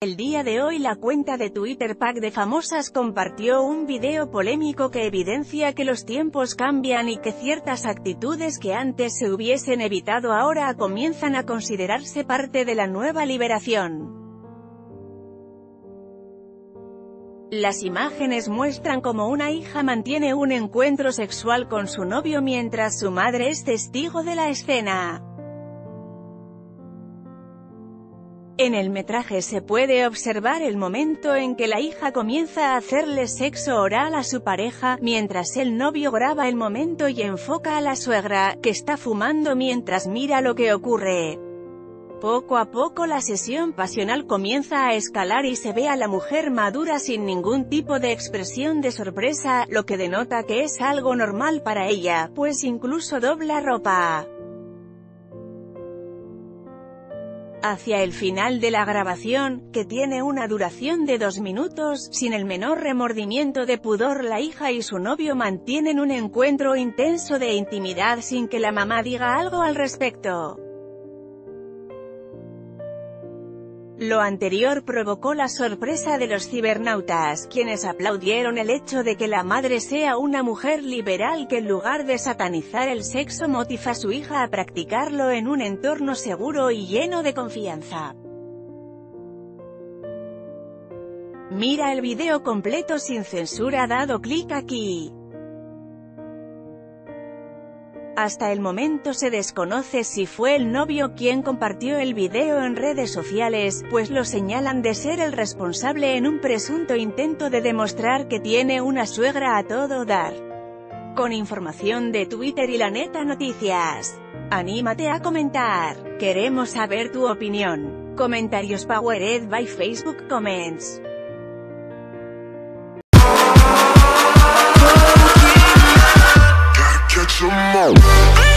El día de hoy la cuenta de Twitter Pack de Famosas compartió un video polémico que evidencia que los tiempos cambian y que ciertas actitudes que antes se hubiesen evitado ahora comienzan a considerarse parte de la nueva liberación. Las imágenes muestran cómo una hija mantiene un encuentro sexual con su novio mientras su madre es testigo de la escena. En el metraje se puede observar el momento en que la hija comienza a hacerle sexo oral a su pareja, mientras el novio graba el momento y enfoca a la suegra, que está fumando mientras mira lo que ocurre. Poco a poco la sesión pasional comienza a escalar y se ve a la mujer madura sin ningún tipo de expresión de sorpresa, lo que denota que es algo normal para ella, pues incluso dobla ropa. Hacia el final de la grabación, que tiene una duración de dos minutos, sin el menor remordimiento de pudor la hija y su novio mantienen un encuentro intenso de intimidad sin que la mamá diga algo al respecto. Lo anterior provocó la sorpresa de los cibernautas, quienes aplaudieron el hecho de que la madre sea una mujer liberal que en lugar de satanizar el sexo motiva a su hija a practicarlo en un entorno seguro y lleno de confianza. Mira el video completo sin censura dado clic aquí. Hasta el momento se desconoce si fue el novio quien compartió el video en redes sociales, pues lo señalan de ser el responsable en un presunto intento de demostrar que tiene una suegra a todo dar. Con información de Twitter y la neta noticias. Anímate a comentar. Queremos saber tu opinión. Comentarios Powered by Facebook Comments. I